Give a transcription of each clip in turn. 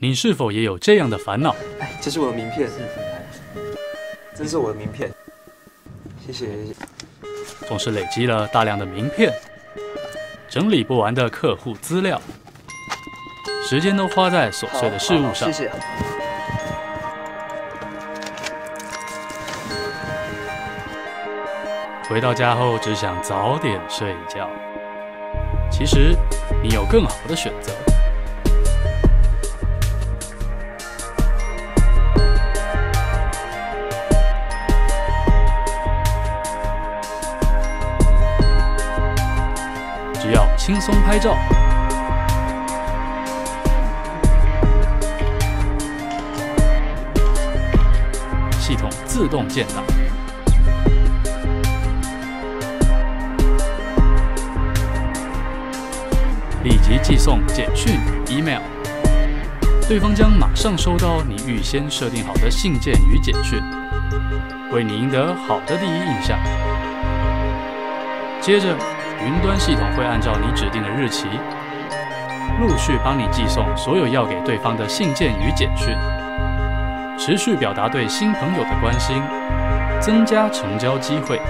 你是否也有这样的烦恼？哎，这是我的名片，这是我的名片，谢谢。总是累积了大量的名片，整理不完的客户资料，时间都花在琐碎的事物上。谢谢。回到家后只想早点睡觉，其实你有更好的选择。只要轻松拍照，系统自动建档，立即寄送简讯 email，对方将马上收到你预先设定好的信件与简讯，为你赢得好的第一印象。接着。云端系统会按照你指定的日期，陆续帮你寄送所有要给对方的信件与简讯，持续表达对新朋友的关心，增加成交机会，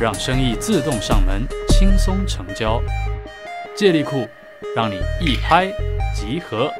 让生意自动上门，轻松成交。借力库，让你一拍即合。